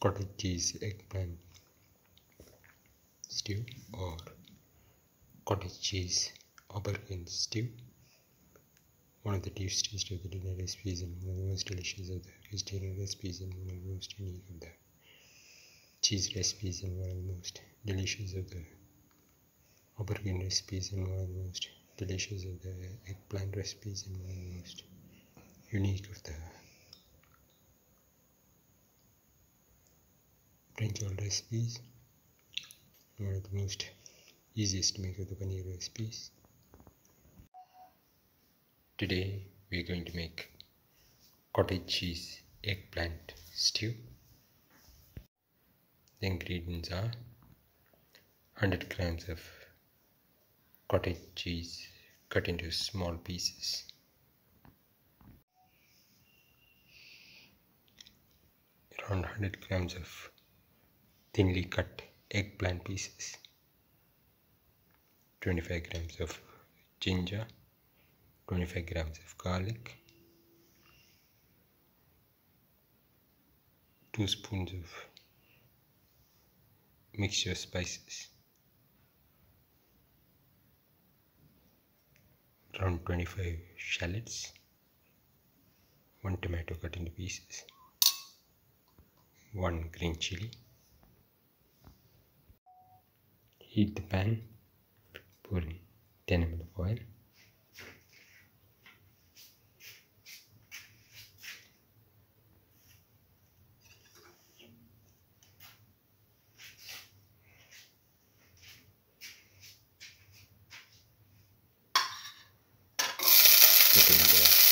cottage cheese eggplant stew or cottage cheese aubergine stew. One of the tastiest of the dinner recipes and one of the most delicious of the vegetarian recipes and one of the most unique of the cheese recipes and one of the most delicious of the aubergine recipes and one of the most delicious of the eggplant recipes and one of the most unique of the brinjal recipes. One of the most easiest to make the paneer recipes. Today we are going to make cottage cheese eggplant stew. The ingredients are 100 grams of cottage cheese cut into small pieces. Around 100 grams of thinly cut eggplant pieces. 25 grams of ginger 25 grams of garlic 2 spoons of mixture of spices around 25 shallots 1 tomato cut into pieces 1 green chili heat the pan pour in 10 ml oil put in the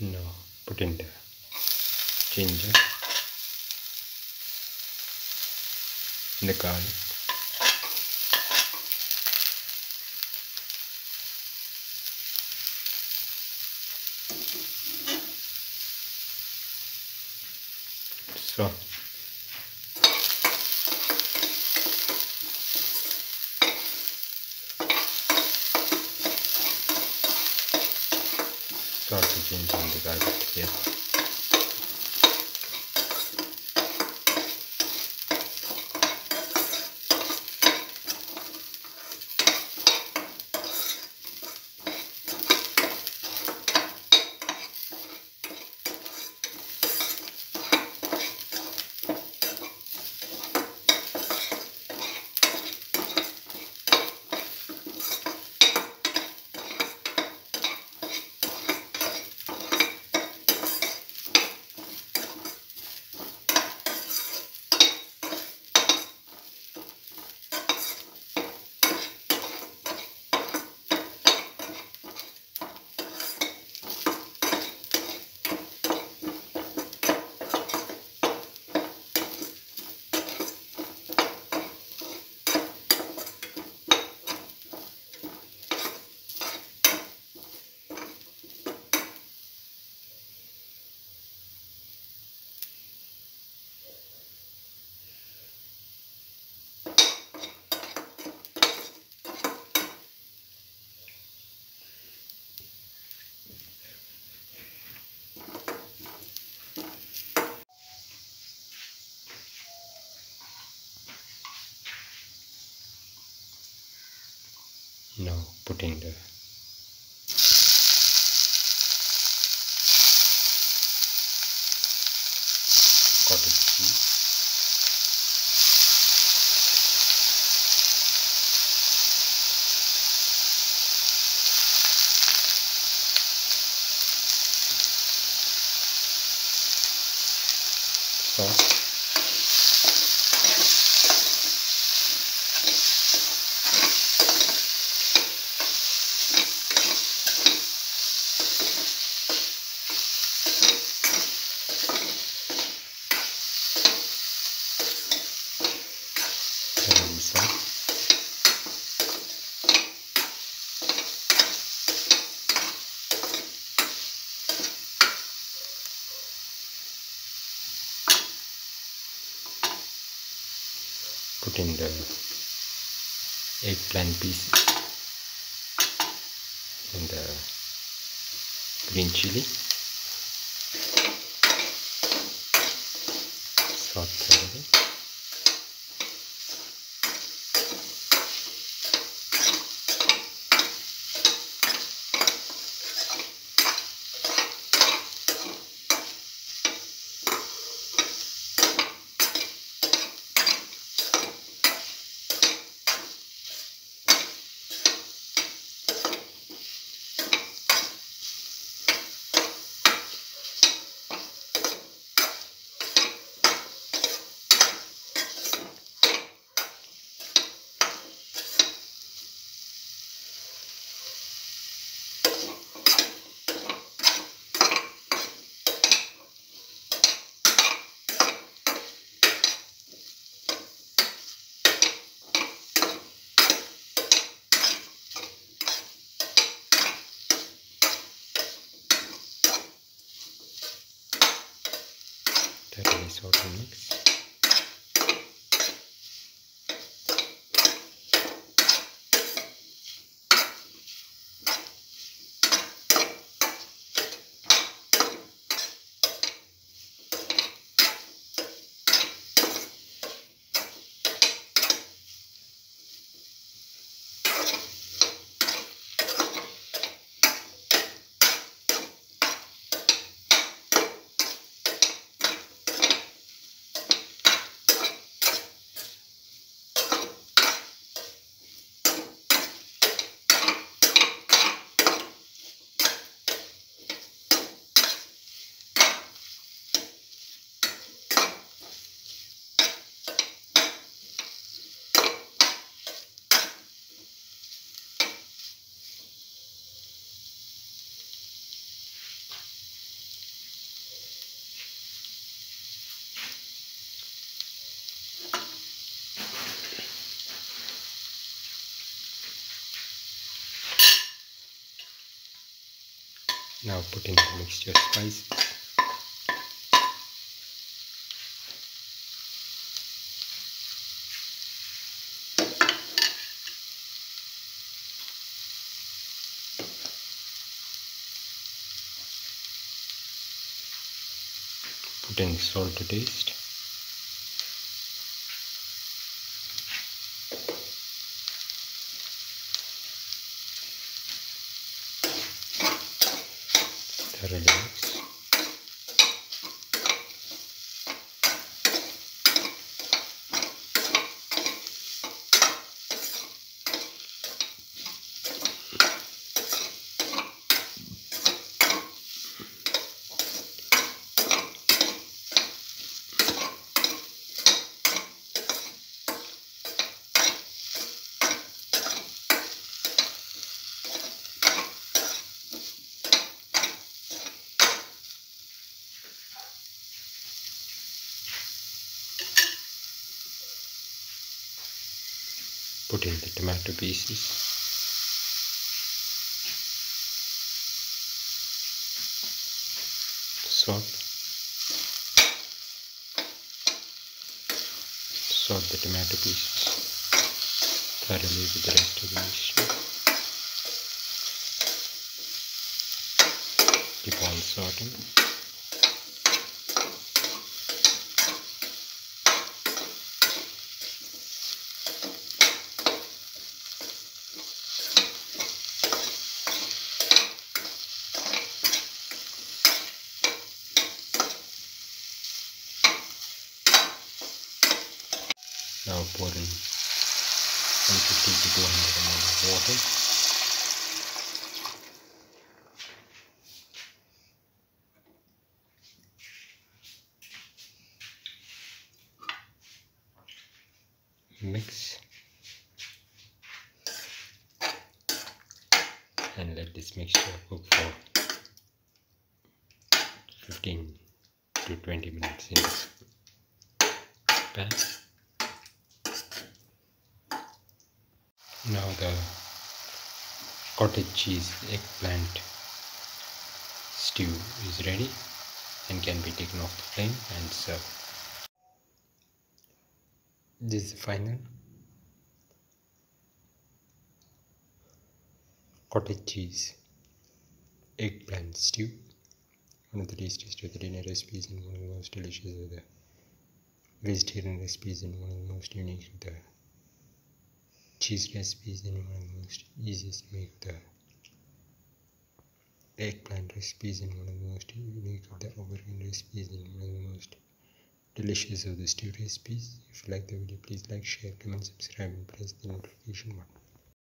No, put in the ginger, the garlic, so start the ginger and now put in the cottage cheese sauce in the eggplant pieces and the green chili. Salt uh, thoroughly salt mix now put in the mixture spices put in salt to taste thoroughly put in the tomato pieces. Salt. Salt the tomato pieces. Thoroughly with the rest of the mixture. Keep on sauteing Now pour in 150 to 200 ml of water. Mix and let this mixture cook for 15 to 20 minutes in this pan. Now the cottage cheese eggplant stew is ready and can be taken off the flame and served. This is the final cottage cheese eggplant stew one of the tastiest dinner recipes and one of the most delicious of the vegetarian recipes and one of the most unique of the cheese recipes and one of the most easiest to make the eggplant recipes and one of the most unique of the aubergine recipes and one of the most delicious of the stew recipes if you like the video please like share comment subscribe and press the notification button